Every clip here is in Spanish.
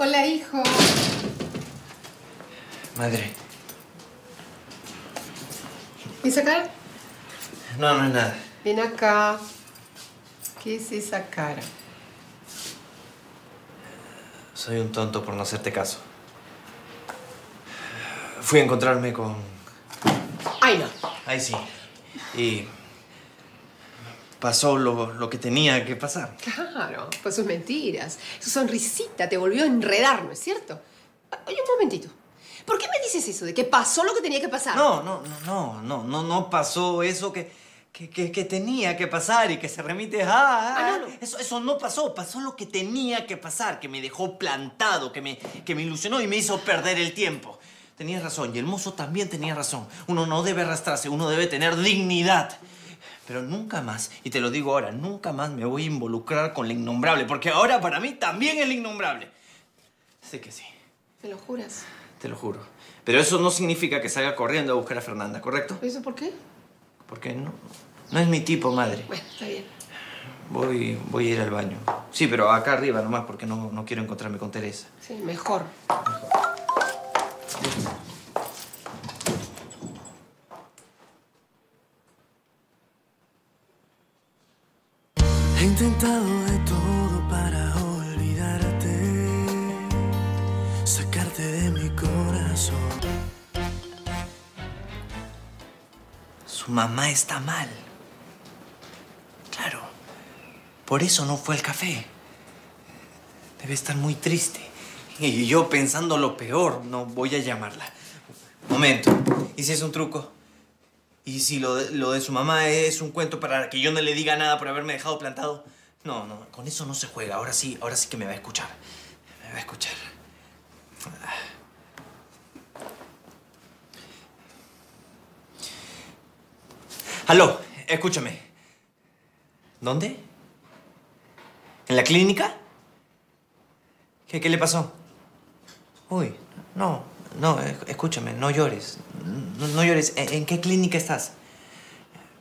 Hola, hijo. Madre. ¿Y esa cara? No, no es nada. Ven acá. ¿Qué es esa cara? Soy un tonto por no hacerte caso. Fui a encontrarme con... Ay, no. Ahí sí. Y... Pasó lo, lo que tenía que pasar. Claro, pues sus mentiras. Su sonrisita te volvió a enredar, ¿no es cierto? Oye, un momentito. ¿Por qué me dices eso de que pasó lo que tenía que pasar? No, no, no, no, no, no, no pasó eso que, que, que, que tenía que pasar y que se remite a... ah, Ah, no, no. Eso, eso no pasó, pasó lo que tenía que pasar, que me dejó plantado, que me, que me ilusionó y me hizo perder el tiempo. Tenías razón, y el mozo también tenía razón. Uno no debe arrastrarse, uno debe tener dignidad. Pero nunca más, y te lo digo ahora, nunca más me voy a involucrar con la innombrable, porque ahora para mí también es la innombrable. Sé que sí. ¿Me lo juras? Te lo juro. Pero eso no significa que salga corriendo a buscar a Fernanda, ¿correcto? ¿Eso por qué? Porque no, no es mi tipo, madre. Bueno, está bien. Voy, voy a ir al baño. Sí, pero acá arriba nomás porque no, no quiero encontrarme con Teresa. Sí, mejor. He intentado de todo para olvidarte, sacarte de mi corazón. Su mamá está mal. Claro. Por eso no fue al café. Debe estar muy triste. Y yo pensando lo peor, no voy a llamarla. Momento. ¿Y si es un truco? ¿Y si lo de, lo de su mamá es un cuento para que yo no le diga nada por haberme dejado plantado? No, no, con eso no se juega. Ahora sí, ahora sí que me va a escuchar. Me va a escuchar. Aló, escúchame. ¿Dónde? ¿En la clínica? ¿Qué, qué le pasó? Uy, no, no, eh, escúchame, no llores. No, no llores. ¿En, en qué clínica estás?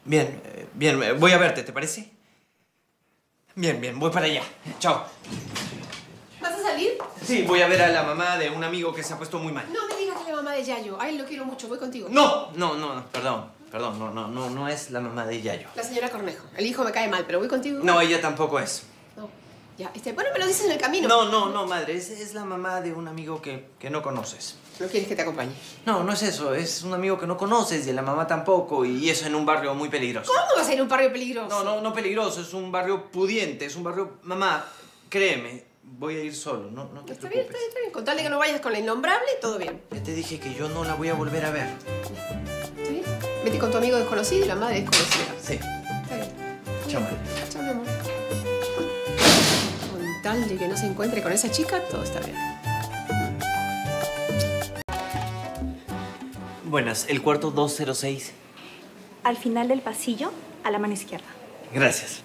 Bien, eh, bien, eh, voy a verte, ¿te parece? Bien, bien, voy para allá. Chao. ¿Vas a salir? Sí, voy a ver a la mamá de un amigo que se ha puesto muy mal. No me digas que es la mamá de Yayo. A él lo quiero mucho. Voy contigo. No, no, no, no, perdón, perdón, no, no, no, no es la mamá de Yayo. La señora Cornejo. El hijo me cae mal, pero voy contigo. No, ella tampoco es. No. Ya, este, bueno, me lo dices en el camino. No, no, no, madre, es, es la mamá de un amigo que, que no conoces. ¿No quieres que te acompañe? No, no es eso, es un amigo que no conoces y la mamá tampoco, y eso en un barrio muy peligroso. ¿Cómo vas a ir a un barrio peligroso? No, no, no peligroso, es un barrio pudiente, es un barrio... Mamá, créeme, voy a ir solo, no, no te Está bien, preocupes. está bien, está bien. Con tal de que no vayas con la innombrable, todo bien. Ya te dije que yo no la voy a volver a ver. ¿Está bien? Vete con tu amigo desconocido y la madre desconocida. Sí. Está bien. Chao, madre. Chao, mi amor. Con tal de que no se encuentre con esa chica, todo está bien. Buenas, el cuarto 206. Al final del pasillo, a la mano izquierda. Gracias.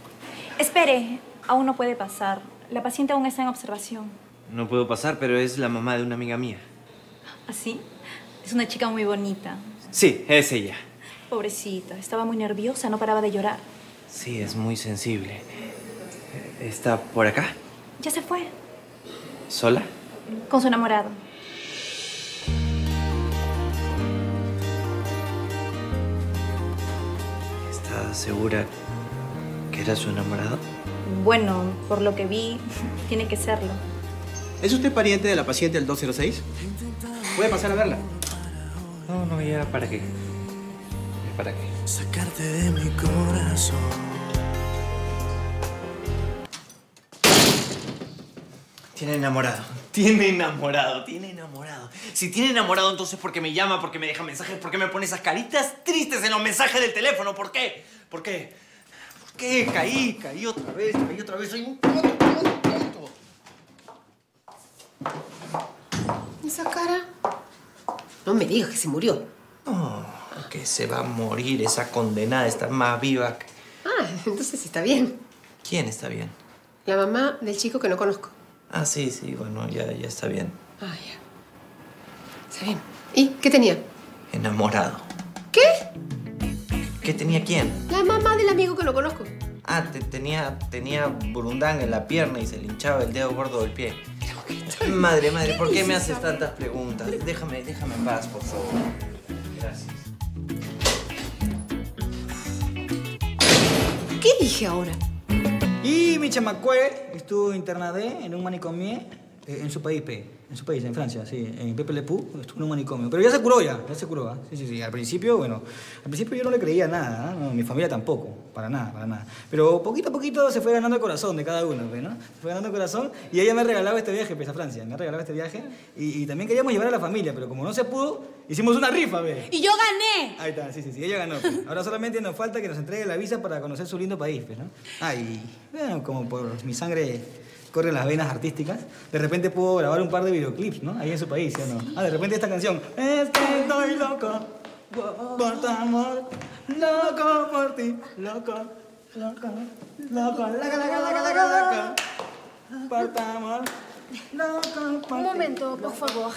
Espere, aún no puede pasar. La paciente aún está en observación. No puedo pasar, pero es la mamá de una amiga mía. ¿Así? Es una chica muy bonita. Sí, es ella. Pobrecita, estaba muy nerviosa, no paraba de llorar. Sí, es muy sensible. ¿Está por acá? Ya se fue, ¿Sola? con su enamorado. ¿Está segura que era su enamorado? Bueno, por lo que vi, tiene que serlo. ¿Es usted pariente de la paciente del 206? ¿Puede pasar a verla? No, no, ya, ¿para qué? ¿Para qué? Sacarte de mi corazón. Tiene enamorado. Tiene enamorado, tiene enamorado. Si tiene enamorado, entonces ¿por qué me llama? ¿Por qué me deja mensajes? ¿Por qué me pone esas caritas tristes en los mensajes del teléfono? ¿Por qué? ¿Por qué? ¿Por qué? Caí, caí otra vez, caí otra vez. Soy un tonto, tonto, tonto. ¿Y esa cara? No me digas que se murió. No, que se va a morir esa condenada, está más viva. que- Ah, entonces está bien. ¿Quién está bien? La mamá del chico que no conozco. Ah, sí, sí, bueno, ya, ya está bien. Ah, ya. Está bien. ¿Y qué tenía? Enamorado. ¿Qué? ¿Qué tenía quién? La mamá del amigo que no conozco. Ah, te- tenía, tenía burundanga en la pierna y se le hinchaba el dedo gordo del pie. Madre, madre, ¿por qué me haces tantas preguntas? Déjame, déjame en paz, por favor. Gracias. ¿Qué dije ahora? Y mi chamacue estuvo internada en un manicomio eh, en su país, pe, en su país, en Francia, sí, en Pepe Le Pew, estuvo en un manicomio. Pero ya se curó ya, ya se curó, ¿ah? Sí, sí, sí. Al principio, bueno, al principio yo no le creía nada, ¿ah? No, mi familia tampoco, para nada, para nada. Pero poquito a poquito se fue ganando el corazón de cada uno, pe, ¿no? Se fue ganando el corazón y ella me regalaba este viaje, pues, a Francia, me regalaba este viaje y, y también queríamos llevar a la familia, pero como no se pudo, hicimos una rifa, ve. Y yo gané. Ahí está, sí, sí, sí, ella ganó. pues. Ahora solamente nos falta que nos entregue la visa para conocer su lindo país, pues, ¿no? Ah, y bueno, como por mi sangre corren las venas artísticas, de repente puedo grabar un par de videoclips, ¿no? Ahí en su país, ¿sí o no? Ah, de repente esta canción. Es que estoy loco por tu amor, loco por ti, loco, loco, loco, loco, por tu amor, loco por Un momento, por favor.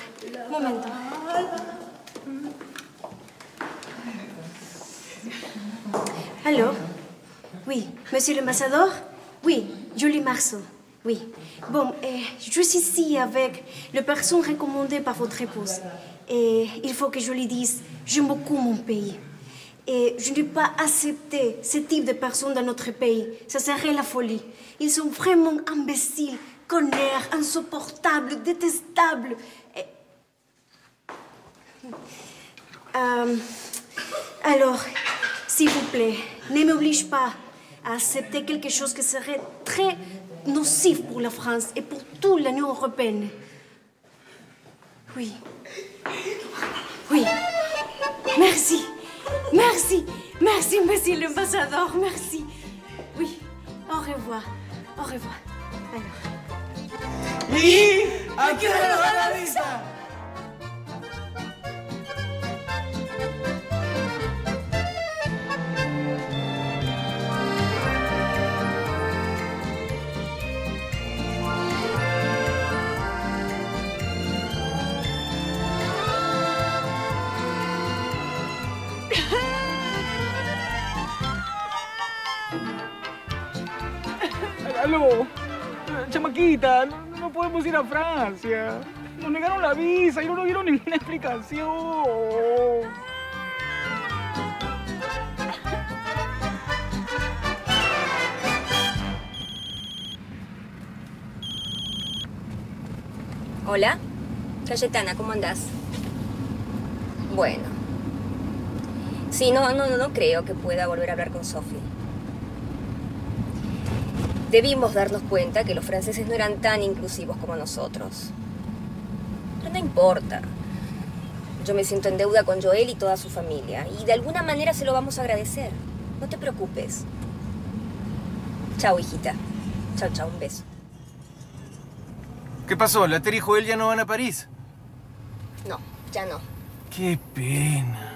Un momento. Allô Oui, monsieur l'ambassadeur Oui, Julie Marceau. Oui. Bon, euh, je suis ici avec les personnes recommandées par votre épouse. Et il faut que je lui dise, j'aime beaucoup mon pays. Et je peux pas accepter ce type de personnes dans notre pays. Ça serait la folie. Ils sont vraiment imbéciles, connards, insupportables, détestables. Euh, alors, s'il vous plaît, ne m'oblige pas à accepter quelque chose qui serait très nocif pour la France et pour toute l'Union européenne. Oui. Oui. Merci. Merci. Merci, monsieur l'ambassadeur. Merci. Oui. Au revoir. Au revoir. Alors. Y aquí va la visa. Aló, chamaquita, no, no podemos ir a Francia. Nos negaron la visa y no nos dieron ninguna explicación. Hola, Cayetana, ¿cómo andás? Bueno. Sí, no, no, no creo que pueda volver a hablar con Sophie. Debimos darnos cuenta que los franceses no eran tan inclusivos como nosotros. Pero no importa. Yo me siento en deuda con Joel y toda su familia. Y de alguna manera se lo vamos a agradecer. No te preocupes. Chao, hijita. Chao, chao, un beso. ¿Qué pasó? ¿La Ter y Joel ya no van a París? No, ya no. Qué pena.